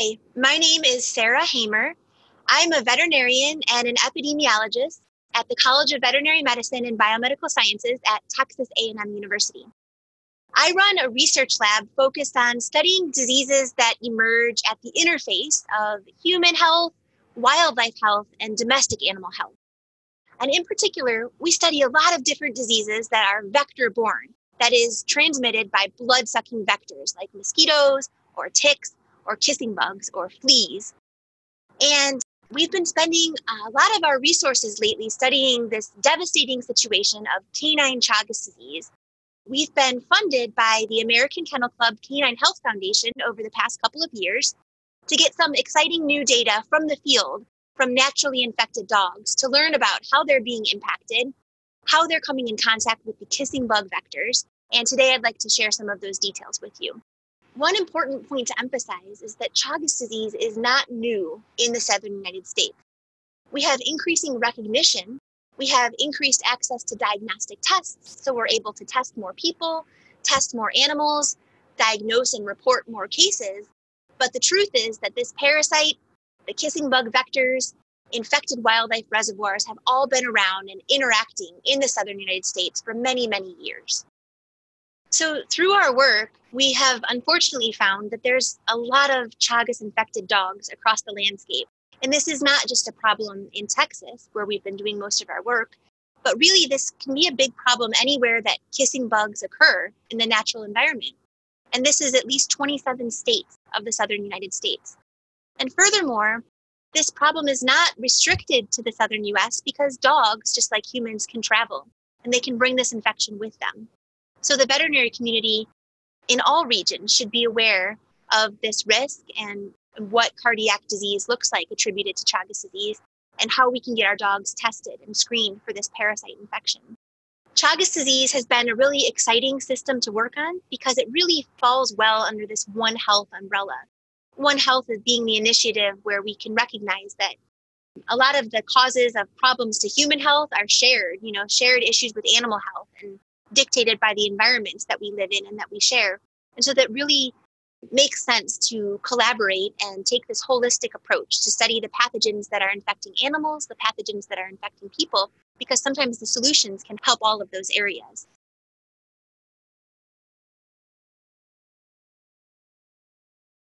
Hi, my name is Sarah Hamer. I'm a veterinarian and an epidemiologist at the College of Veterinary Medicine and Biomedical Sciences at Texas A&M University. I run a research lab focused on studying diseases that emerge at the interface of human health, wildlife health, and domestic animal health. And in particular, we study a lot of different diseases that are vector borne, that is, transmitted by blood sucking vectors like mosquitoes or ticks or kissing bugs or fleas. And we've been spending a lot of our resources lately studying this devastating situation of canine Chagas disease. We've been funded by the American Kennel Club Canine Health Foundation over the past couple of years to get some exciting new data from the field from naturally infected dogs to learn about how they're being impacted, how they're coming in contact with the kissing bug vectors. And today I'd like to share some of those details with you. One important point to emphasize is that Chagas disease is not new in the southern United States. We have increasing recognition, we have increased access to diagnostic tests, so we're able to test more people, test more animals, diagnose and report more cases. But the truth is that this parasite, the kissing bug vectors, infected wildlife reservoirs have all been around and interacting in the southern United States for many, many years. So, through our work, we have unfortunately found that there's a lot of Chagas infected dogs across the landscape. And this is not just a problem in Texas, where we've been doing most of our work, but really this can be a big problem anywhere that kissing bugs occur in the natural environment. And this is at least 27 states of the southern United States. And furthermore, this problem is not restricted to the southern US because dogs, just like humans, can travel and they can bring this infection with them. So the veterinary community in all regions should be aware of this risk and what cardiac disease looks like attributed to Chagas disease and how we can get our dogs tested and screened for this parasite infection. Chagas disease has been a really exciting system to work on because it really falls well under this One Health umbrella. One Health is being the initiative where we can recognize that a lot of the causes of problems to human health are shared, you know, shared issues with animal health. And dictated by the environments that we live in and that we share. And so that really makes sense to collaborate and take this holistic approach to study the pathogens that are infecting animals, the pathogens that are infecting people, because sometimes the solutions can help all of those areas.